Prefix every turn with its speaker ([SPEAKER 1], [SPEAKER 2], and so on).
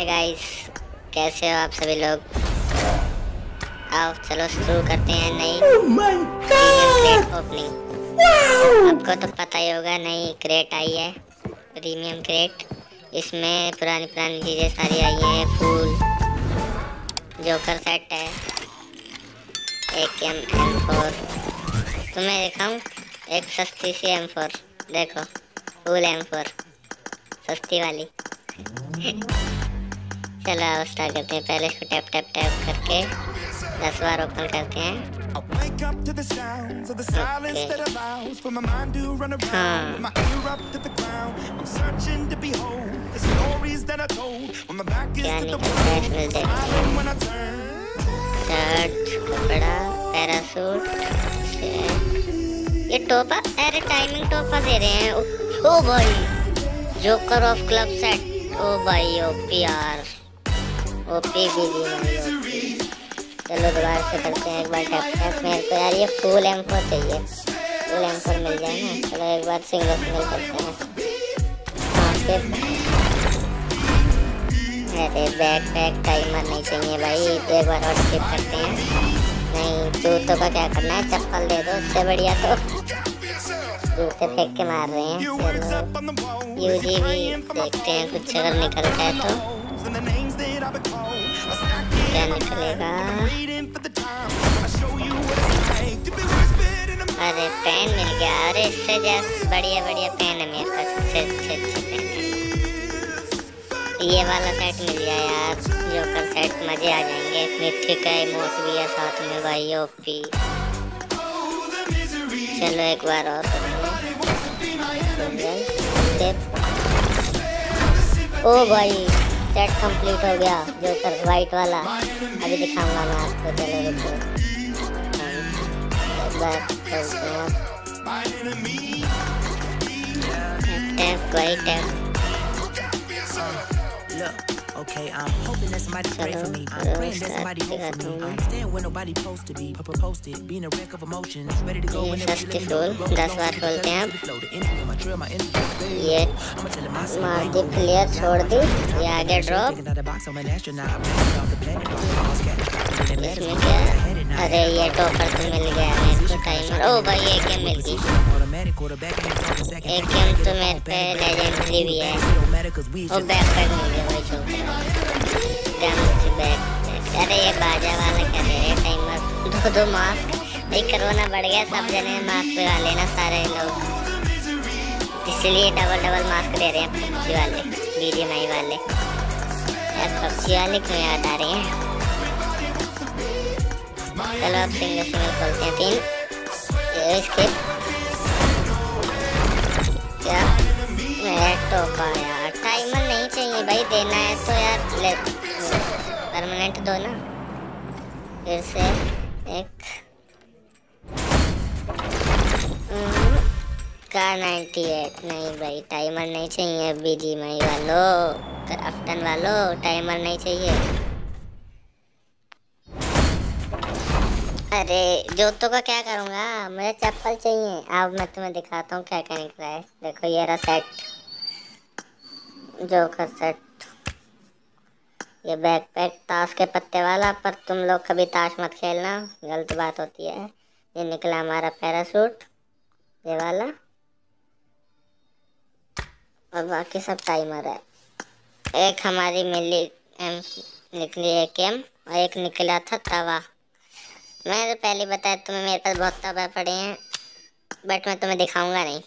[SPEAKER 1] Hi guys कैसे हो आप सभी लोग? आओ चलो शुरू करते हैं नई क्रेट ओपनिंग आपको तो पता ही होगा नई क्रेट आई है प्रीमियम क्रेट इसमें पुरानी पुरानी चीज़ें सारी आई हैं फूल जोकर सेट है एक एम एम फोर तुम्हें दिखाऊँ? एक सस्ती सी एम फोर देखो फूल एम फोर सस्ती वाली। चला स्टार्ट करते हैं। पहले इसको टैप टैप टैप करके दस बार ओपन करते हैं। हाँ, टोपा टाइमिंग टोपा दे रहे हैं। ओ भाई जोकर ऑफ़ क्लब सेट ओ भाई ओ पी आर ओपी भी दी चलो दोबारा से करते हैं एक बार टैप टैप मेरे को यार ये फुल एम फोर चाहिए। फुल एम फोर मिल जाए ना। चलो एक बार सिंगल सिंगल करते हैं। हाँ अरे बैक बैक टाइमर नहीं चाहिए भाई। एक बार और स्किप करते हैं। नहीं, जूतों का क्या करना है? चप्पल दे दो, उससे बढ़िया तो। जूते फेंक के मार रहे हैं। यूजी भी देखते हैं कुछ अगर निकलता है तो। क्या निकलेगा अरे पेन मिल गया अरे इससे जैसे बढ़िया बढ़िया पेन है मेरे पास इससे अच्छे अच्छे पेन ये वाला सेट मिल गया यार जोकर सेट मज़े आ जाएँगे मिथिक का इमोट भी है साथ में भाई ओपी चलो एक बार और ओ भाई सेट कंप्लीट हो गया, जो सर वाइट वाला। अभी दिखाऊँगा मैं आपको, चलो रुको। टैप, कोई
[SPEAKER 2] tap. okay, I'm hoping that somebody pray for me. I'm
[SPEAKER 1] Hello,
[SPEAKER 2] praying that somebody
[SPEAKER 1] hello,
[SPEAKER 2] hope for me.
[SPEAKER 1] hello.
[SPEAKER 2] I'm staying where nobody supposed to be. Papa posted, being a wreck of emotions. Ready to go
[SPEAKER 1] ये
[SPEAKER 2] whenever you
[SPEAKER 1] सस्ती
[SPEAKER 2] let me know.
[SPEAKER 1] फूल दस बार खोलते हैं आप
[SPEAKER 2] Flow, the energy on my trail, my energy is big.
[SPEAKER 1] ये
[SPEAKER 2] I'ma tell him I see
[SPEAKER 1] मार
[SPEAKER 2] like
[SPEAKER 1] दी player छोड़ दी ये आगे drop
[SPEAKER 2] Thinking out the box, I'm an astronaut. I'm blasting off the planet. All scattered. Then let us
[SPEAKER 1] इसमें
[SPEAKER 2] go.
[SPEAKER 1] क्या
[SPEAKER 2] Headed now.
[SPEAKER 1] अरे ये टॉपर तो मिल गया मेरे को टाइमर ओ भाई एक गेम मिल गई. एक गेम तो मेरे पे लेजेंडरी भी है
[SPEAKER 2] It don't matter 'cause we
[SPEAKER 1] वो
[SPEAKER 2] just
[SPEAKER 1] बैक मिल गया भाई छोड़ डैमेज बैक अरे ये बाजा वाला क्या दे रहे टाइमर दो दो मास्क भाई कोरोना बढ़ गया सब जने मास्क लगा लेना सारे लोग. इसलिए डबल डबल मास्क दे रहे हैं पबजी वाले बीजीएमआई वाले. यार पबजी वाले क्यों याद आ रहे हैं? चलो अब सिंगल सिंगल खोलते हैं तीन. ये इसके क्या? मैं टोपा यार टाइमर नहीं चाहिए भाई देना है तो यार परमानेंट दो ना। फिर से एक। हम्म, का 98 नहीं भाई टाइमर नहीं चाहिए बीजी मई वालों क्राफ्टन वालों टाइमर नहीं चाहिए। अरे, जूतों का क्या करूँगा? मुझे चप्पल चाहिए। अब मैं तुम्हें दिखाता हूँ क्या क्या निकला है देखो, ये रहा सेट जोकर सेट ये बैकपैक ताश के पत्ते वाला, पर तुम लोग कभी ताश मत खेलना। गलत बात होती है। ये निकला हमारा पैरासूट ये वाला। और बाकी सब टाइमर है। एक हमारी मिली, एम, निकली एक एम और एक निकला था तवा। मैंने तो पहले बताया, तुम्हें मेरे पास बहुत तबाह पड़े हैं बट मैं तुम्हें दिखाऊँगा नहीं।